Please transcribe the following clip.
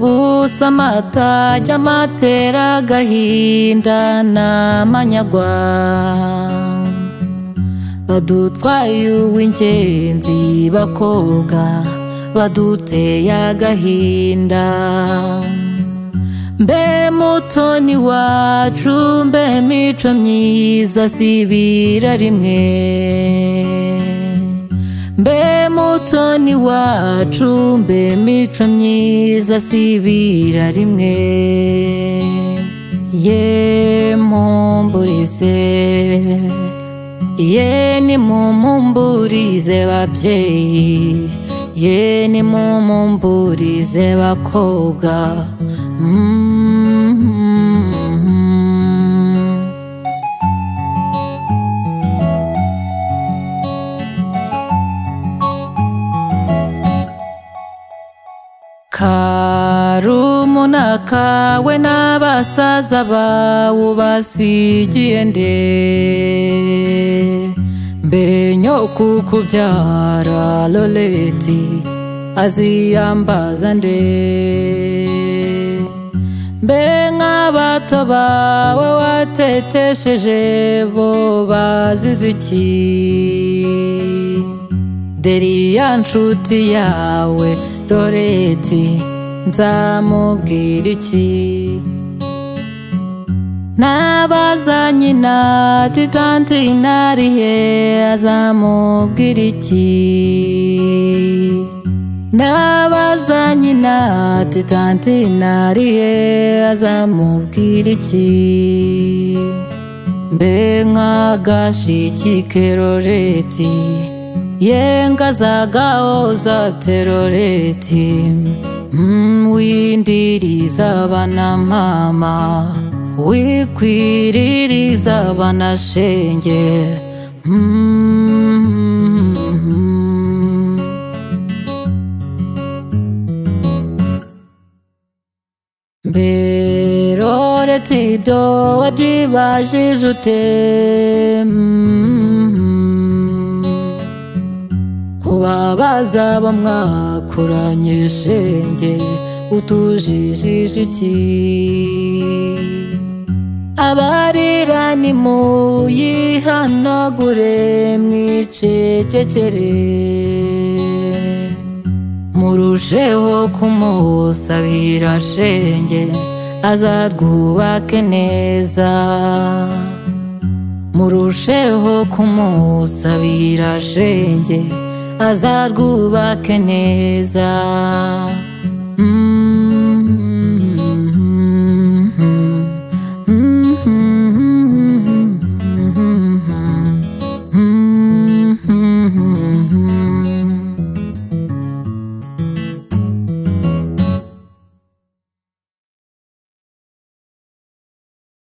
amatajya amatera agahinda n'amanyagwa. Badutwaye uw'ingenzi bakobwa baduteye agahinda mbe mutoni wacu mbe mico myiza sibira rimwe. Mbe mutoni wacu mbe mico myiza sibira rimwe. Ye mumburize ye nimumumburize babyeyi ye nimumumburize bakobwa mm karumuna kawe n'abasaza bawe ubasigiye nde? Mbe nyoko kubyara loleti aziyambaza nde? Mbe nk'abato bawe watetesheje bo bazize iki deriya nshuti yawe loreti nzamubwira iki nabaza nyina titanti narihe azamubwira iki nabaza nyina titanti narihe azamubwira iki mbe nk'agashiki keroreti. Yenga zagahoza teroreti. Mm, windiriza abana mama. Wikwiririza abana shenge. Mm, mberoreti ibyo wabyibajije ute mm, kubabaza bamwakuranye shenge utujijije iki abarira nimuyihanagure mwicecekere. Murusheho kumusabira shenge azarwubake neza. Murusheho kumusabira shenge azarwubake neza.